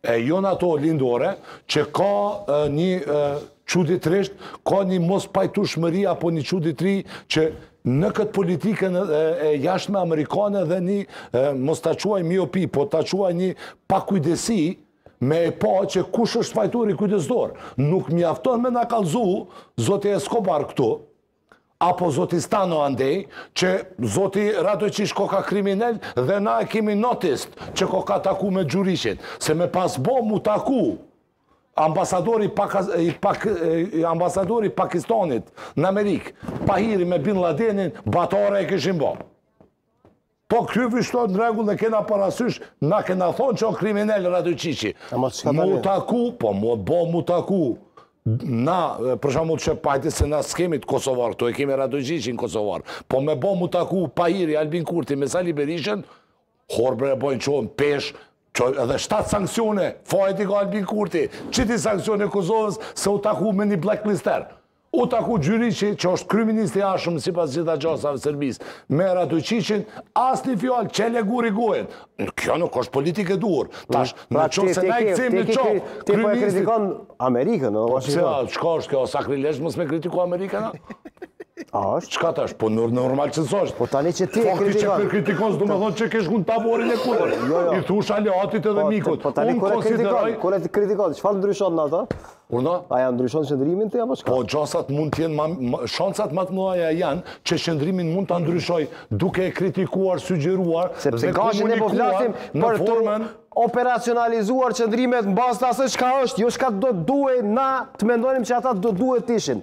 E jo në ato lindore, që ka një çuditërisht, ka një mospajtueshmëri apo një çuditëri që në këtë politikën e jashtme amerikane dhe një mos ta quaj miopi, po ta quaj një pakujdesi, me e pa që kush është fajtori kujdestar. Nuk mjafton me na kallzu, zoti Eskobar këtu, Apo zoti Stano andej që zoti Radoiçiq koka kriminel dhe na e kemi notist që koka taku me Gjuriqin, se me pas bo m'u taku ambasadori ambasadori i Pakistanit në Amerikë, pahiri me Bin Ladenin, batare e kishin bo. Po kjo është në rregull dhe kena parasysh, na kena thonë që o kriminel Radoiçiqi. M'u taku, po me bo m'u taku. Na, për shembull që pajti se na s'kemi të kosovar, këtu e kemi Radoiçiqin kosovar. Po me bo m'u taku pahiri, Albin Kurti, me Sali Berishën, horbre e bojnë, çohen peshë, edhe shtatë sanksione, fajti ka Albin Kurti, qiti sanksione Kosovës se u taku me një blacklister. U taku Gjuriqi, që është kryeministri i ardhshëm sipas gjitha gjasave të Serbisë, me Radoiçiqin, asnjë fjalë, çele gur gojën. Kjo nuk është politikë e duhur. Tash, në qoftë se na i kthejmë në qafë kryeministrit. Ti po e kritikon Amerikën, o Washington. Po pse, çka është kjo? Sakrilezh mos me kritiko Amerikën? A është? Çka tash? Po normal që thosh. Po tani që ti e kritikon. Po ti që kritikon, s'do më thonë që ke shku n'taborin e kuj. Jo, jo. I thush aleatit edhe po, mikut. Po tani kur e kritikon, kur e kritikon, çfarë ndryshojnë ata? Urdhno? A ja ndryshon qëndrimin ti apo çka? Po, gjasat mund të jenë, shansat ma të mëdhaja janë që qëndrimin mund ta ndryshojë duke e kritikuar, sugjeruar dhe komunikuar në formën... Se po flasim për të operacionalizuar qëndrimet në bazë të asaj çka është, jo çka do të duhej na të mendonim që ata do të duhet të ishin.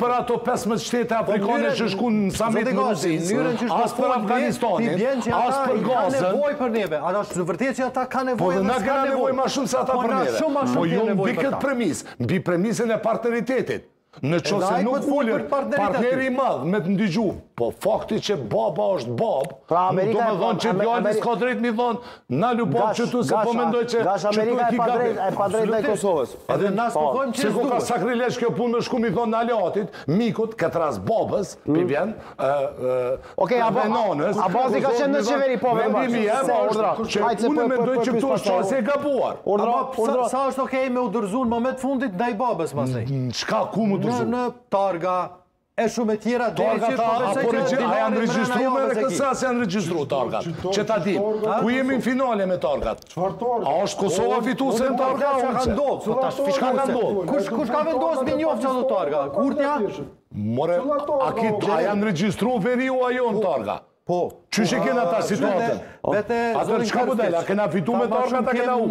për ato pesëmbëdhjetë shtete afrikane që shkuan në samit në Rusi, as për Afganistanin, as për Gazën. Po dhe na kena nevojë më shumë se ata për neve. Po jo mbi këtë premisë, mbi premisën e partneritetit. Në qoftë se nuk ulet partneri i madh me të ndigju, po fakti që baba është babë, pra nuk do të thonë që djali s'ka drejtë me i thonë Na lu që këtu se po mendoj që... Qysh Amerika e padrejtë, e padrejtë ndaj Kosovës. Edhe na po. s'po thojmë që s'duhet. S'o sakrilezh kjo punë me shku me i thonë aleatit, mikut, këtë rast babës, mm. pi vjen, Oke, a ba nonës... Abazi ka qenë në qeveri, po vjen Abazi. Vendimi e po është, që po- unë po- mendoj që këtu është qasje e gabuar. Urdhno, urdhno. Sa është okej me u dorëzu në momentin e fundit dhe i babës, masanej? Në çka ku m'u dorëzu? Në targa, e shumë e tjera deri që po besoj që dinari mërëna janë regjistruar me zekit. Kësaj se janë regjistruar targat, që ta di, ku jemi në finale me targat? A është Kosova fituese në targa a humbëse? Po ta shpjegoj çka ka ndodhë. Kush ka vendosë me njofë ato targa? Kurti a? More, a kishte, a janë regjistru veriu a jo në targa? Po. Qysh e kena tash situatën? Vete, zonë në kërës të kërës. A kena fitu me targa, a kena u.